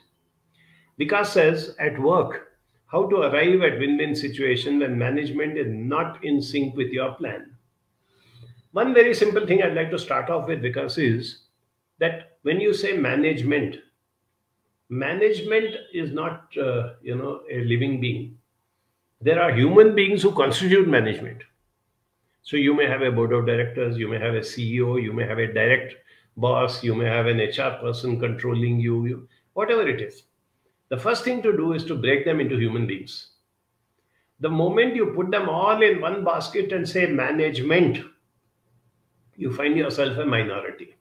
Vikas says at work, how to arrive at win-win situation when management is not in sync with your plan. One very simple thing I'd like to start off with, Vikas, is that when you say management, management is not uh, you know a living being. There are human beings who constitute management. So you may have a board of directors, you may have a CEO, you may have a direct boss, you may have an HR person controlling you, you whatever it is. The first thing to do is to break them into human beings. The moment you put them all in one basket and say management, you find yourself a minority.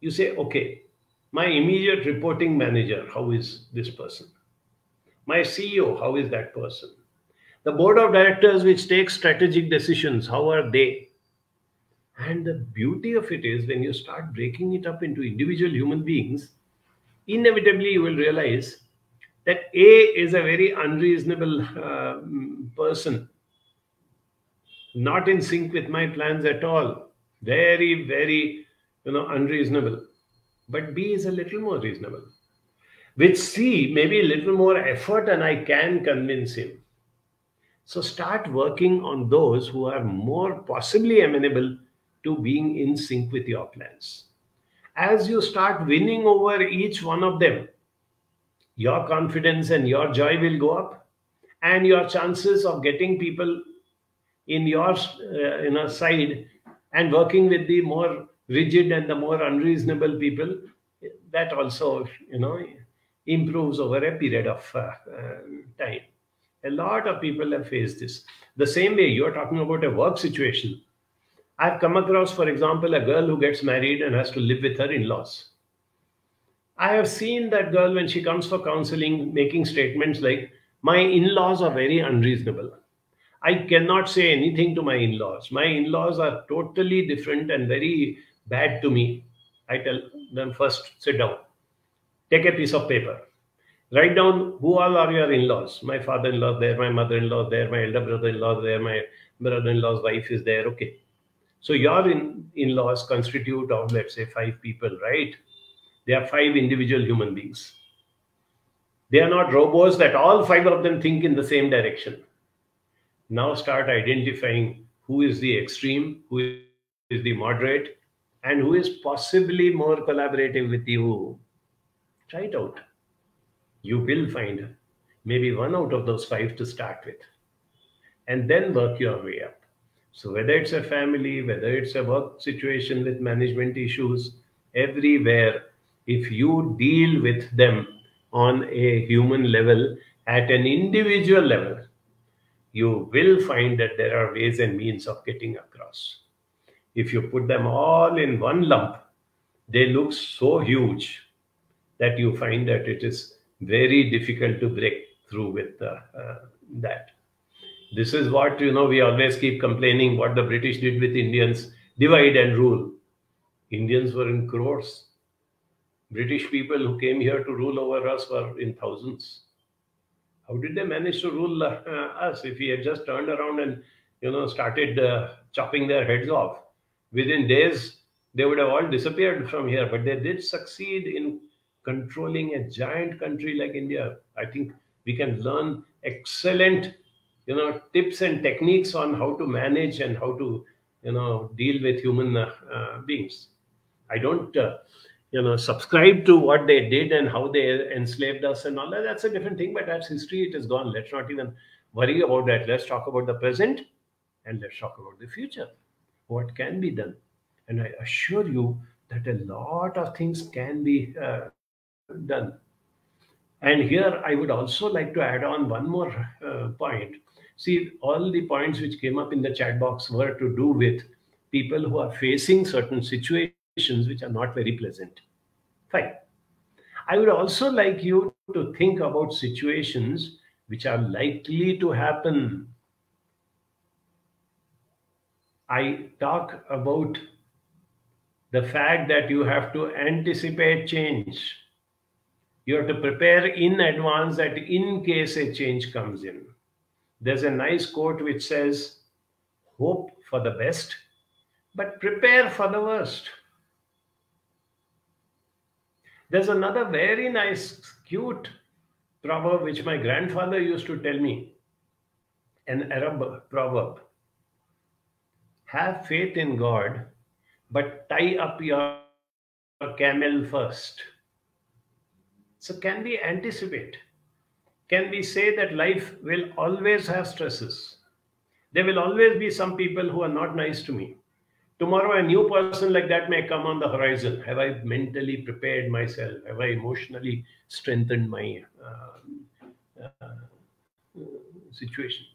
You say, okay, my immediate reporting manager, how is this person? My CEO, how is that person? The board of directors, which takes strategic decisions, how are they? And the beauty of it is when you start breaking it up into individual human beings, inevitably you will realize that A is a very unreasonable uh, person, not in sync with my plans at all, very, very, you know, unreasonable. But B is a little more reasonable. With C, maybe a little more effort, and I can convince him. So start working on those who are more possibly amenable to being in sync with your plans as you start winning over each one of them, your confidence and your joy will go up, and your chances of getting people in your uh, you know, side and working with the more rigid and the more unreasonable people, that also you know improves over a period of uh, uh, time. A lot of people have faced this. The same way you're talking about a work situation I've come across, for example, a girl who gets married and has to live with her in laws. I have seen that girl when she comes for counseling making statements like, My in laws are very unreasonable. I cannot say anything to my in laws. My in laws are totally different and very bad to me. I tell them first, sit down, take a piece of paper, write down who all are your in laws. My father in law there, my mother in law there, my elder brother in law there, my brother in law's wife is there. Okay so your in, in-laws constitute of, let's say, five people, right? They are five individual human beings. They are not robots that all five of them think in the same direction. Now start identifying who is the extreme, who is the moderate, and who is possibly more collaborative with you. Try it out. You will find maybe one out of those five to start with, and then work your way up. So whether it's a family, whether it's a work situation with management issues, everywhere, if you deal with them on a human level, at an individual level, you will find that there are ways and means of getting across. If you put them all in one lump, they look so huge that you find that it is very difficult to break through with uh, uh, that. This is what, you know, we always keep complaining what the British did with Indians divide and rule. Indians were in crores. British people who came here to rule over us were in thousands. How did they manage to rule uh, us if we had just turned around and you know started uh, chopping their heads off? Within days, they would have all disappeared from here. But they did succeed in controlling a giant country like India. I think we can learn excellent you know tips and techniques on how to manage and how to you know deal with human uh, uh, beings. I don't uh, you know subscribe to what they did and how they enslaved us and all that. That's a different thing but that's history. It is gone. Let's not even worry about that. Let's talk about the present and let's talk about the future what can be done and i assure you that a lot of things can be uh, done and here i would also like to add on one more uh, point See, all the points which came up in the chat box were to do with people who are facing certain situations which are not very pleasant. Fine. I would also like you to think about situations which are likely to happen. I talk about the fact that you have to anticipate change. You have to prepare in advance that in case a change comes in. There's a nice quote which says, Hope for the best, but prepare for the worst. There's another very nice, cute proverb which my grandfather used to tell me an Arab proverb. Have faith in God, but tie up your camel first. So, can we anticipate? can we say that life will always have stresses? There will always be some people who are not nice to me. Tomorrow, a new person like that may come on the horizon. Have I mentally prepared myself? Have I emotionally strengthened my uh, uh, situation?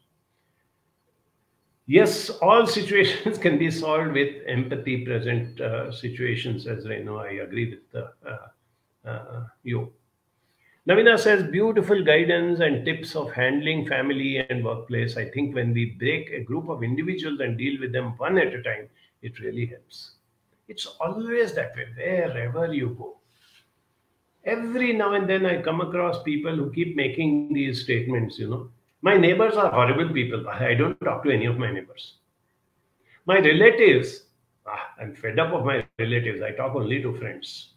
Yes, all situations can be solved with empathy present uh, situations, as I know I agree with uh, uh, you. Navina says beautiful guidance and tips of handling family and workplace. I think when we break a group of individuals and deal with them one at a time, it really helps. It's always that way, wherever you go. Every now and then I come across people who keep making these statements, you know. My neighbors are horrible people. I don't talk to any of my neighbors. My relatives, ah, I'm fed up of my relatives. I talk only to friends.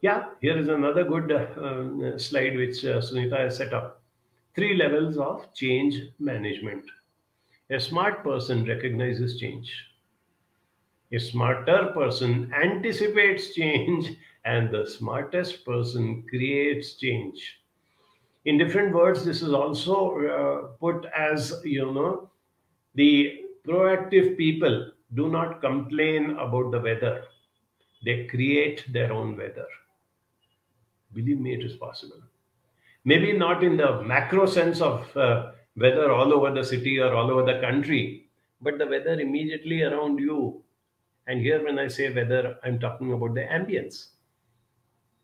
Yeah, here is another good uh, slide which uh, Sunita has set up. Three levels of change management. A smart person recognizes change. A smarter person anticipates change and the smartest person creates change. In different words, this is also uh, put as, you know, the proactive people do not complain about the weather. They create their own weather. Believe me, it is possible. Maybe not in the macro sense of uh, weather all over the city or all over the country, but the weather immediately around you. And here, when I say weather, I'm talking about the ambience,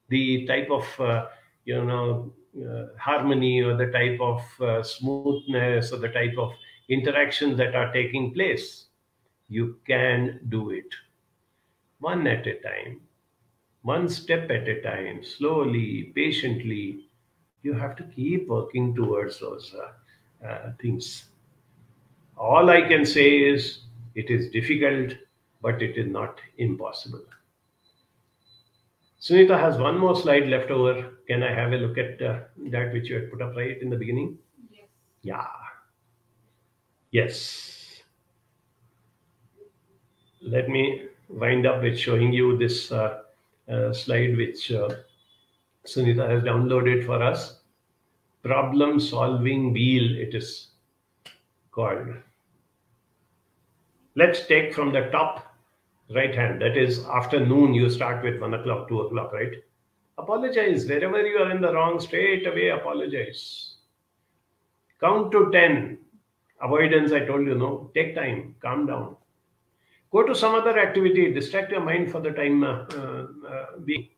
the type of uh, you know harmony or the type of uh, smoothness or the type of interactions that are taking place. You can do it one at a time one step at a time, slowly, patiently. You have to keep working towards those uh, uh, things. All I can say is it is difficult, but it is not impossible. Sunita has one more slide left over. Can I have a look at uh, that which you had put up right in the beginning? Yes. Yeah. Yes. Let me wind up with showing you this uh, uh, slide which uh, Sunita has downloaded for us. Problem solving wheel, it is called. Let's take from the top right hand, that is afternoon, you start with one o'clock, two o'clock, right? Apologize. Wherever you are in the wrong, straight away apologize. Count to 10. Avoidance, I told you, no. Take time, calm down. Go to some other activity, distract your mind for the time uh, uh, being.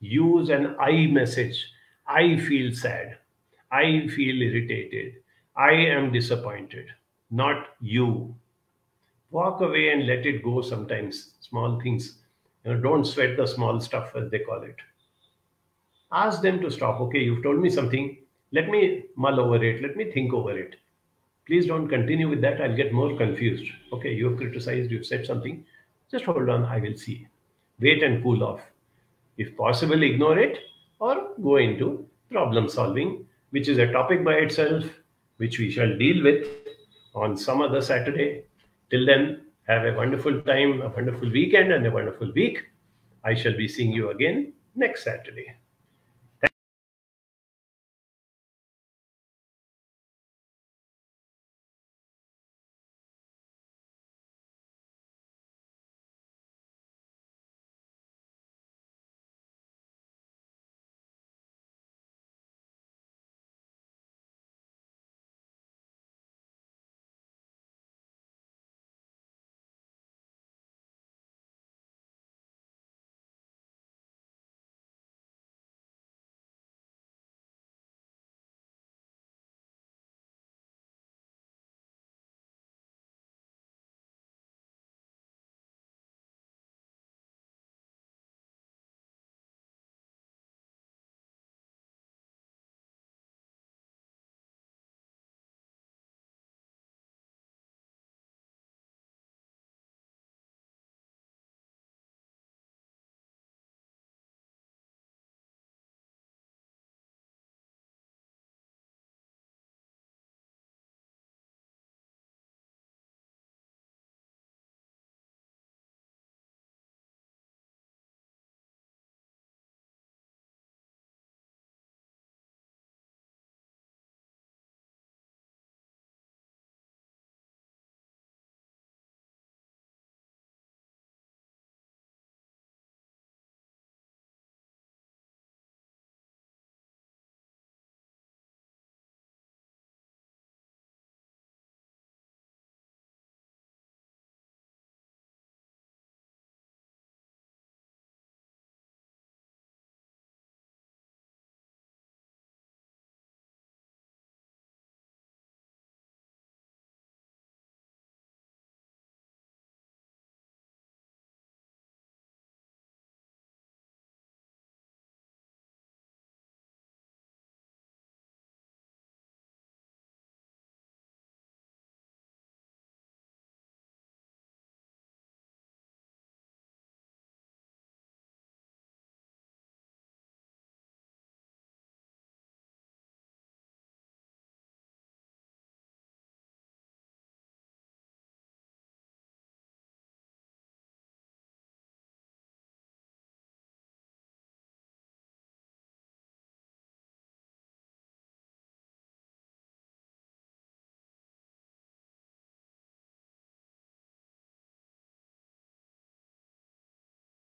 Use an I message. I feel sad. I feel irritated. I am disappointed. Not you. Walk away and let it go sometimes. Small things. You know, don't sweat the small stuff, as they call it. ask them to stop. Okay, you've told me something. Let me mull over it. Let me think over it. Please don't continue with that. I'll get more confused. Okay, you have criticized, you've said something. Just hold on. I will see. Wait and cool off. If possible, ignore it or go into problem solving, which is a topic by itself, which we shall deal with on some other Saturday. Till then, have a wonderful time, a wonderful weekend, and a wonderful week. I shall be seeing you again next Saturday.